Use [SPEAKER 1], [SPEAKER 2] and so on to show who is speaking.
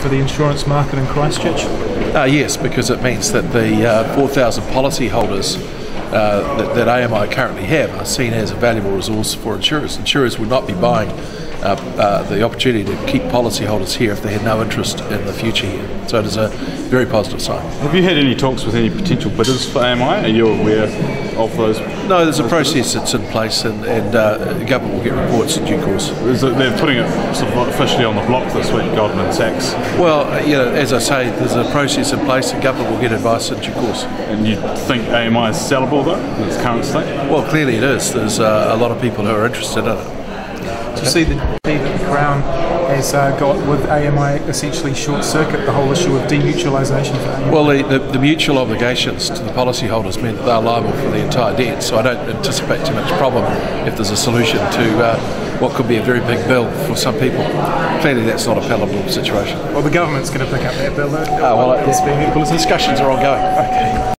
[SPEAKER 1] for the insurance market in Christchurch?
[SPEAKER 2] Uh, yes, because it means that the uh, 4,000 policyholders uh, that, that AMI currently have are seen as a valuable resource for insurers. Insurers would not be buying uh, uh, the opportunity to keep policyholders here if they had no interest in the future here. So it is a very positive sign.
[SPEAKER 3] Have you had any talks with any potential bidders for AMI? Are you aware of those?
[SPEAKER 2] No, there's a process that's in place, and, and uh, the government will get reports in due course.
[SPEAKER 3] Is it, they're putting it sort of officially on the block this week, Goldman Sachs.
[SPEAKER 2] Well, uh, you know, as I say, there's a process in place, and government will get advice in due course.
[SPEAKER 3] And you think AMI is sellable though, in its current state?
[SPEAKER 2] Well, clearly it is. There's uh, a lot of people who are interested in it.
[SPEAKER 1] Do you see the the Crown has uh, got with AMI essentially short circuit the whole issue of demutualisation for AMI?
[SPEAKER 2] Well, the, the, the, mutual obligations to the policyholders mean that they're liable for the entire debt, so I don't anticipate too much problem if there's a solution to uh, what could be a very big bill for some people. Clearly, that's not a palatable situation.
[SPEAKER 1] Well, the government's going to pick up that bill, though.
[SPEAKER 2] Oh, well, it's, discussions are ongoing.
[SPEAKER 1] Okay.